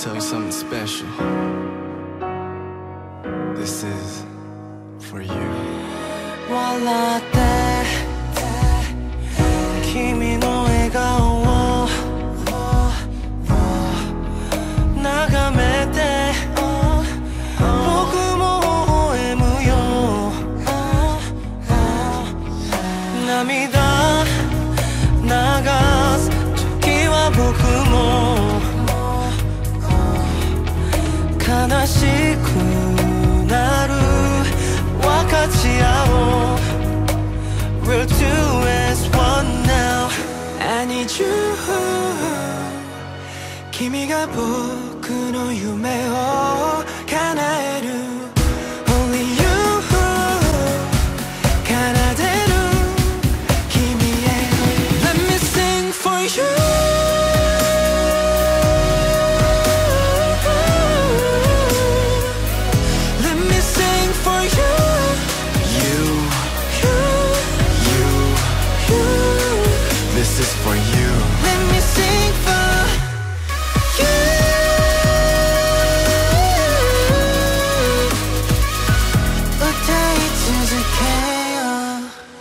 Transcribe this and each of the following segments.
tell you something special. This is for you. 笑って君の笑顔を眺めて僕も微笑むよ涙流す時は僕君が僕の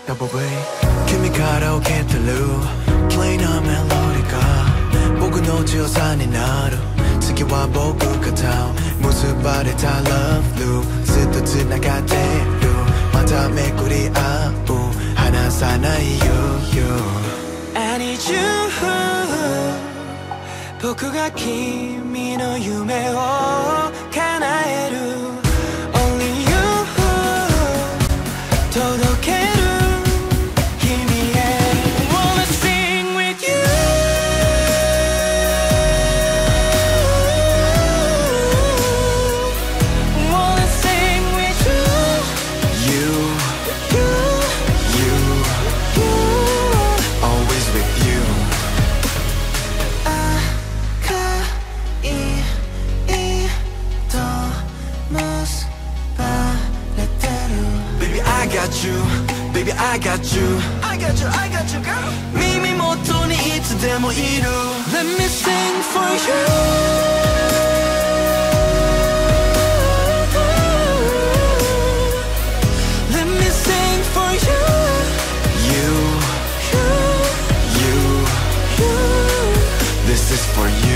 Double way 君から受け取る Play なメロディが僕の強さになる次は僕が歌う結ばれた Love Loop. ずっと繋がってるまためくり合う離さないよ I need you. 僕が君の夢を you. Baby I got you. I got you I got you girl. 耳元にいつでもいる Let me sing for you. This is for you.